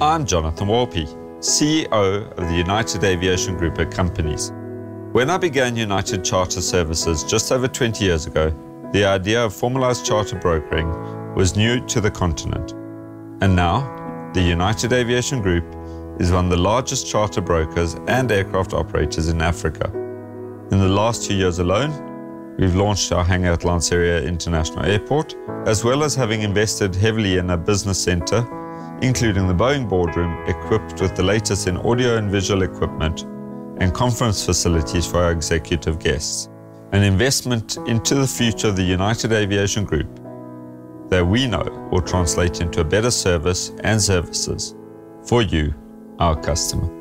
I'm Jonathan Wolpe, CEO of the United Aviation Group of companies. When I began United Charter Services just over 20 years ago, the idea of formalized charter brokering was new to the continent. And now, the United Aviation Group is one of the largest charter brokers and aircraft operators in Africa. In the last two years alone, we've launched our hangar at Lanseria International Airport, as well as having invested heavily in a business center, including the Boeing boardroom equipped with the latest in audio and visual equipment and conference facilities for our executive guests. An investment into the future of the United Aviation Group that we know will translate into a better service and services for you, our customer.